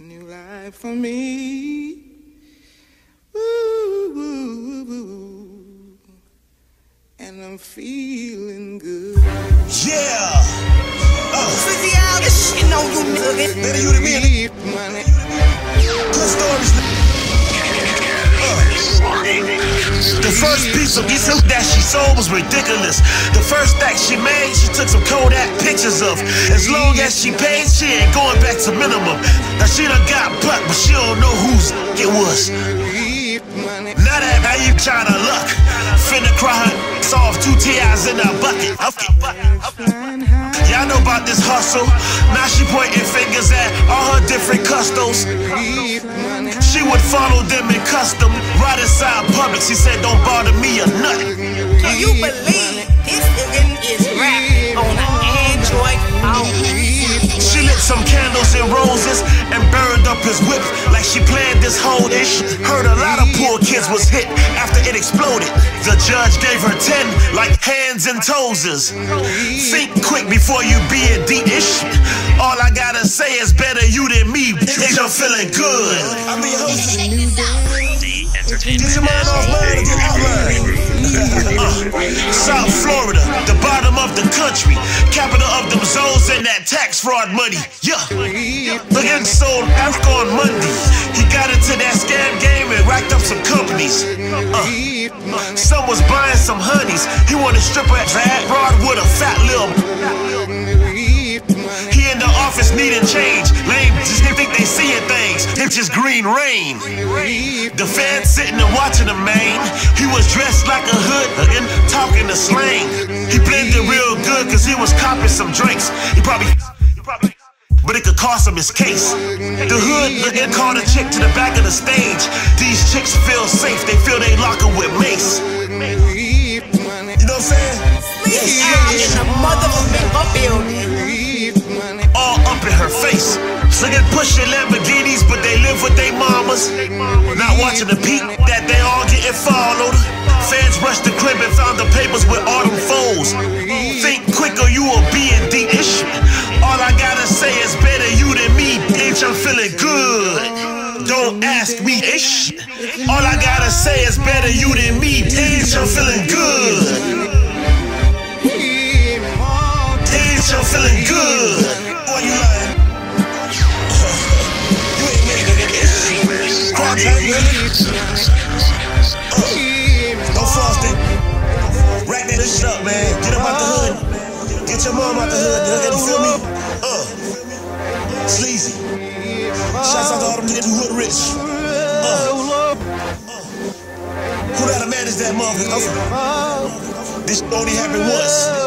new life for me. Woo, woo, woo, and I'm feeling good. Yeah. Uh, Fizzy out this shit on you nigga. Piece of geese that she sold was ridiculous. The first stack she made, she took some Kodak pictures of. As long as she paid, she ain't going back to minimum. Now she done got butt, but she don't know whose it was. Now that now you tryna luck. Finna cry her off two TIs in a bucket. Y'all know about this hustle. Now she pointing fingers at all her different custos. She would follow them in custom. Right inside public, she said, Don't bother me or nothing. Do you believe this nigga is rapping on an Android phone? She lit some candles and roses and burned up his whip like she planned this whole ish. Heard a lot of poor kids was hit after it exploded. The judge gave her 10 like hands and toeses. Think quick before you be a D-ish. All I gotta say is better you than me. Is you feeling good? I mean, Get. South Florida, the bottom of the country, capital of them zones and that tax fraud money. Yeah. Look at sold Africa on Monday. He got into that scam game and racked up some companies. Uh, some was buying some honeys. He wanted stripper at fat broad just green rain. The fans sitting and watching the main. He was dressed like a hood again, talking the slang. He blended real good cause he was copping some drinks. He probably, he probably but it could cost him his case. The hood looking called a chick to the back of the stage. These chicks feel safe, they feel they lock her with mace. You know what I'm saying? Fizzy out in the motherfucking building. all up in her face. Niggas pushing Lamborghinis, but they live with their mamas. Not watching the peak that they all getting followed. Fans rushed the crib and found the papers with them foes. Think quicker, you will be in D-ish. All I gotta say is better you than me, bitch. I'm feeling good. Don't ask me ish. All I gotta say is better you than me, bitch. I'm feeling Don't frost it. Rack that shit up, man. Get up out the hood. Get your mom out the hood, nigga. You feel me? Uh. Sleezy. Shouts out to all them niggas who hood rich. Uh. Who gotta manage that motherfucker? This only happened once.